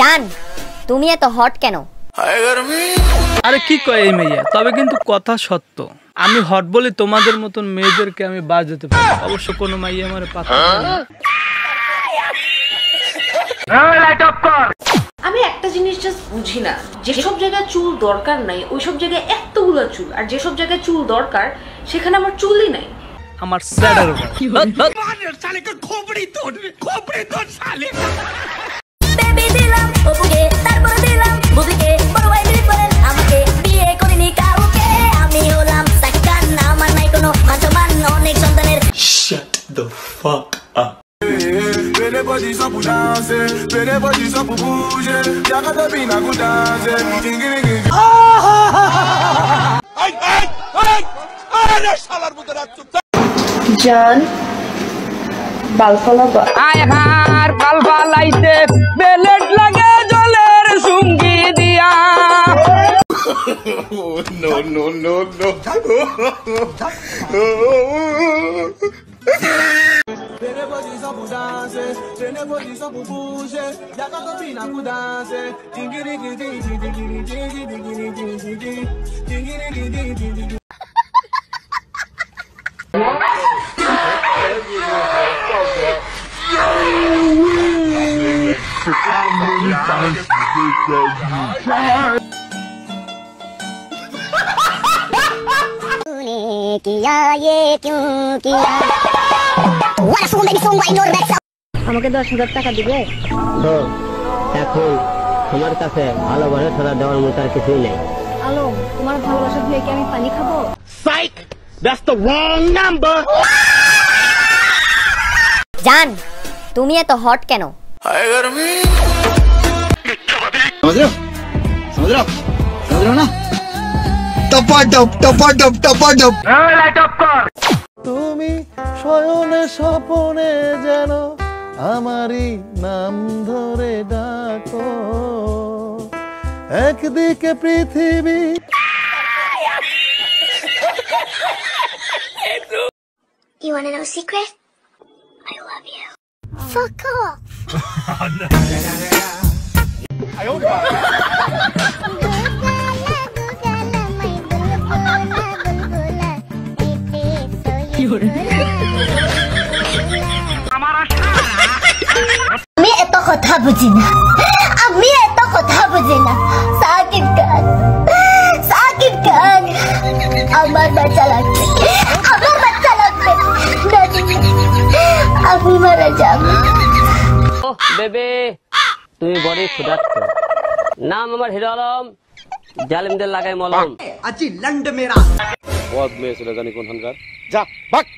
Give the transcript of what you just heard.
জান তুমি এত হট কেন? আরে কি কয় এই মেয়ে? তবে কিন্তু কথা সত্য। আমি হট বলে তোমাদের মতন মেয়েদেরকে আমি বাজ দিতে পারি অবশ্য কোনো মাইয়া আমার পাতা আমি একটা জিনিস জাস্ট বুঝি না। যেসব জায়গায় চুল দরকার নাই ওইসব জায়গায় এতগুলো চুল আর যেসব জায়গায় চুল দরকার সেখানে আমার চুলই নাই। আমার Sudder fuck up. Everybody's up for dancing, everybody's up for bougie. Jaga the bean, I go dancing. Hey, hey, hey! Hey, no shalar mudarat. John. বালফালাবা আয় হার বালফালাইতে বেলেট লাগে জলের সুঙ্গি দিয়া no no no no pour danser, je n'ai pour bouger, y'a qu'à copine à pour danser. How many times did you try? किया ये क्यों किया আমাকে দশ হাজার টাকা দিবে? হ্যাঁ। এখন তোমার কাছে ভালোবাসা ছাড়া দেওয়ার মতো আর কিছুই নেই। আলো তোমার ভালোবাসা দিয়ে কি আমি পানি খাব? Psych that's the wrong number জান তুমি এত হট কেন? তুমি শয়নে স্বপনে যেন আমারই নাম ধরে ডাকো একদিকে পৃথিবী You want to know a secret? I love you. Fuck off. আমি এত কথা বুঝি না। আমি এত কথা বুঝি না। সাকিব খান। সাকিব খান। আমার বাচ্চা লাগবে। আমার বাচ্চা লাগবে। আমি মারা যাব। বেবে তুমি বড়ই ক্ষুধার্ত নাম আমার হিরো আলম। জালিমদের লাগাই মলম। আজি बहुत मेस लगा निकोन हंगार। जा भाग।